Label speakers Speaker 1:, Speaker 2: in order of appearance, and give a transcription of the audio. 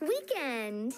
Speaker 1: Weekend